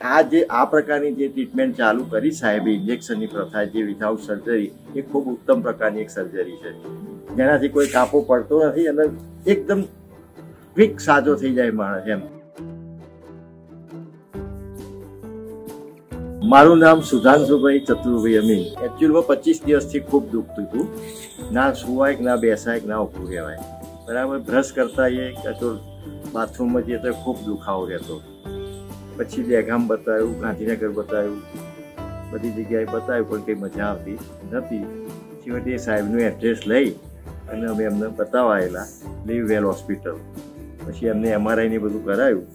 આ જે, આ પ્રકારની જે ટ્રીટમેન્ટ ચાલુ કરી સાહેબે ઇન્જેક્શનની પ્રથા જે વિધાઉટ સર્જરી એ ખૂબ ઉત્તમ પ્રકારની એક સર્જરી છે. જેનાથી કોઈ કાપો પડતો નથી અને એકદમ ક્વિક સાજો થઈ જાય માણસ એમ. મારું નામ સુધાંશુભાઈ ચતુરભાઈ અમીન. એકચ્યુઅલમાં પચીસ દિવસથી ખૂબ દુખતું હતું ના સુવાય, ના બેસાય, ના ઊભું કહેવાય બરાબર બ્રશ કરતા એ તો બાથરૂમમાં જઈએ તો ખૂબ દુખાવો રહેતો. પછી દહેગામ બતાવ્યું, ગાંધીનગર બતાવ્યું. બધી જગ્યાએ બતાવ્યું, પણ કંઈ મજા આવતી નથી. છેવટે સાહેબનું એડ્રેસ લઈ અને અમે એમને બતાવાયેલા લીવ વેલ હોસ્પિટલ. પછી એમને એમઆરઆઈને બધું કરાયું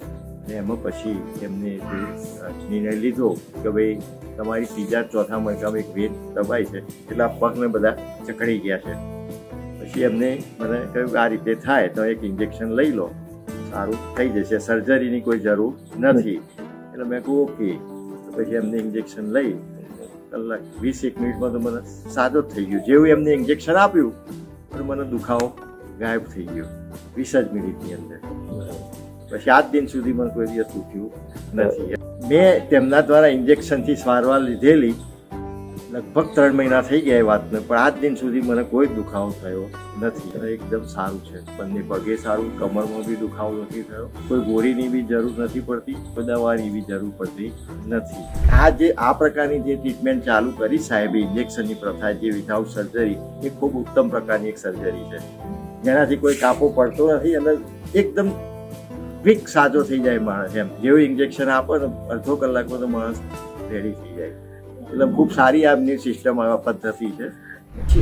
અને એમાં પછી એમને નિર્ણય લીધો કે ભાઈ તમારી ત્રીજા ચોથા મણકામાં એક વેદ દબાય છે, એટલા પગને બધા ચકડી ગયા છે. પછી એમને મને કહ્યું કે આ રીતે થાય, તો એક ઇન્જેક્શન લઈ લો. સારું થઈ જશે. સર્જરીની કોઈ જરૂર નથી. એટલે મેં કહું ઓકે પછી એમને ઇન્જેક્શન લઈ. કલાક વીસ એક મિનિટમાં તો મને સાજો થઈ ગયો. જેવું એમને ઇન્જેક્શન આપ્યું પણ મને દુખાવો ગાયબ થઈ ગયો. વીસ જ મિનિટની અંદર. પછી આજ દિન સુધી મને કોઈ દિવસ દુખ્યું નથી. મેં તેમના દ્વારા ઇન્જેક્શનથી સારવાર લીધેલી. લગભગ ત્રણ મહિના થઈ ગયા એ વાતને, પણ આજ દિન સુધી મને કોઈ દુખાવો થયો નથી. એકદમ સારું છે. બંને પગે સારું, કમરમાં બી દુખાવો નથી થયો. કોઈ ગોળીની બી જરૂર નથી પડતી, કોઈ દવાની બી જરૂર પડતી નથી. આ જે, આ પ્રકારની જે ટ્રીટમેન્ટ ચાલુ કરી સાહેબે ઇન્જેક્શનની પ્રથા જે વિધાઉટ સર્જરી એ ખૂબ ઉત્તમ પ્રકારની એક સર્જરી છે. જેનાથી કોઈ કાપો પડતો નથી અને એકદમ ક્વિક સાજો થઈ જાય માણસ એમ. જેવું ઇન્જેક્શન આપો ને, અડધો કલાકમાં તો માણસ રેડી થઈ જાય. એટલે ખૂબ સારી આમની સિસ્ટમ આવા પદ્ધતિ છે.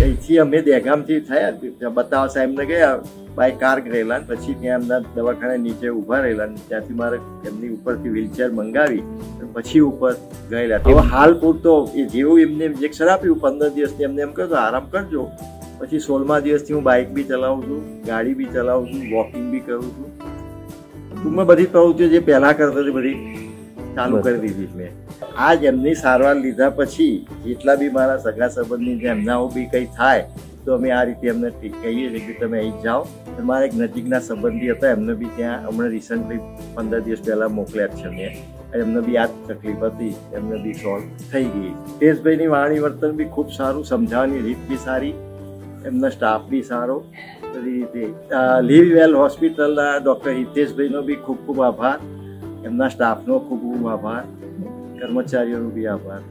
અહીંથી અમે દહેગામથી થયા, ત્યાં બતાવવા સાહેબને ગયા, બાય કાર ગયેલા પછી ત્યાં એમના દવાખાને નીચે ઊભા રહેલા ત્યાંથી મારે એમની ઉપરથી વ્હીલચેર મંગાવી પછી ઉપર ગયેલા. હવે હાલ પૂરતો એ જેવું એમને ઇન્જેક્શન આપ્યું, પંદર દિવસથી એમને એમ કહ્યું આરામ કરજો. પછી સોળમા દિવસથી હું બાઇક બી ચલાવું છું, ગાડી બી ચલાવું છું વોકિંગ બી કરું છું. ટૂંકમાં બધી પ્રવૃત્તિઓ જે પહેલાં કરતો હતી, બધી ચાલુ કરી દીધી મેં. આજ એમની સારવાર લીધા પછી જેટલા બી મારા સગા સંબંધી જે એમનાઓ બી કંઈ થાય, તો અમે આ રીતે એમને કહીએ છીએ કે તમે અહીં જાઓ. મારા એક નજીકના સંબંધી હતા, એમને બી ત્યાં હમણાં રિસન્ટલી પંદર દિવસ પહેલાં મોકલ્યા છે મેં. એમને બી આ તકલીફ હતી, એમને બી સોલ્વ થઈ ગઈ. તેજભાઈની વાણી વર્તન બી ખૂબ સારું, સમજાવવાની રીત બી સારી, એમનો સ્ટાફ બી સારો. બધી રીતે. લીવ વેલ હોસ્પિટલના ડૉક્ટર હિતેશભાઈનો બી ખૂબ ખૂબ આભાર. એમના સ્ટાફનો ખૂબ ખૂબ આભાર. કર્મચારીઓનો બી આભાર.